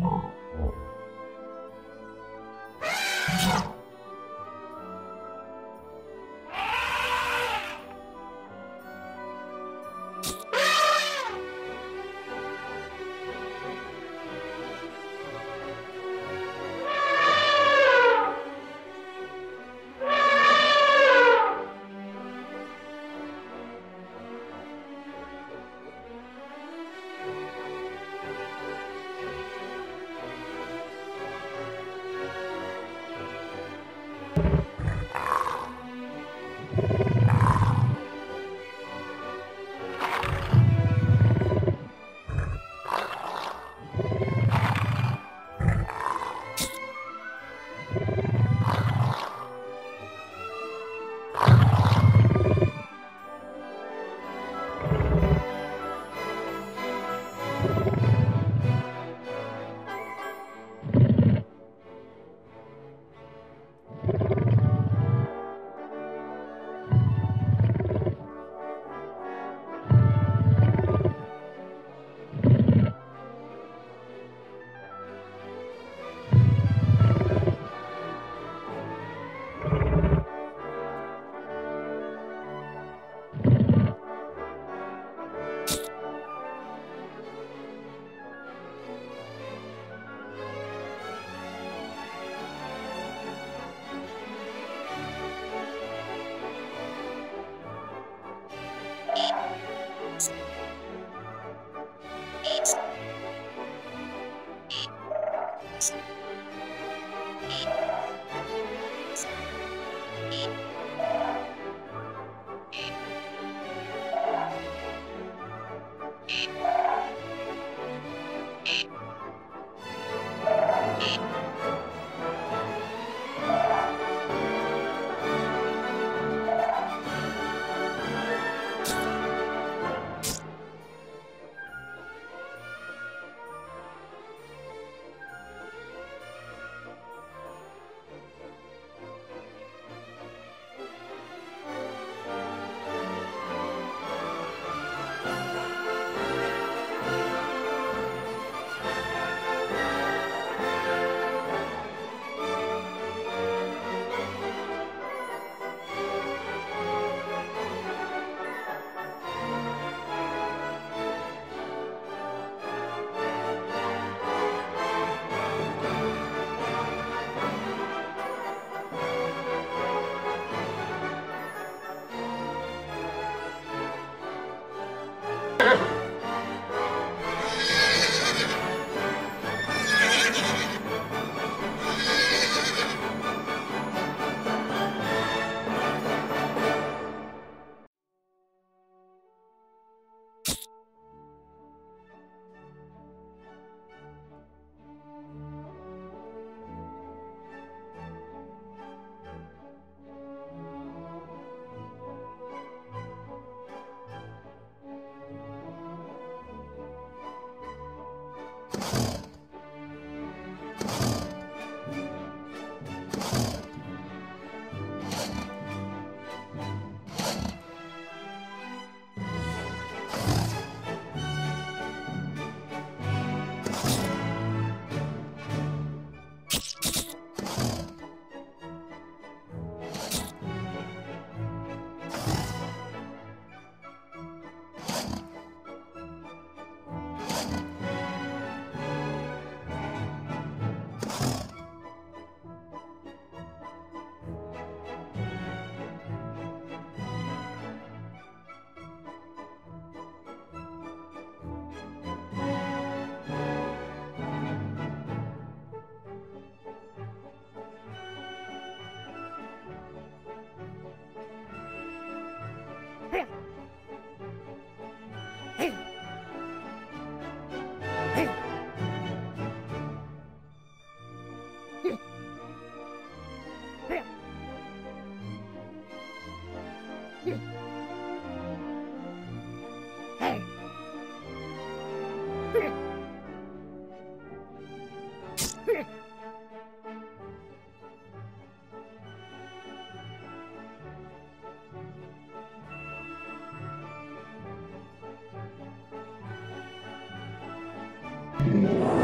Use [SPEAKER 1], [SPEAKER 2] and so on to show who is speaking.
[SPEAKER 1] Amen. You.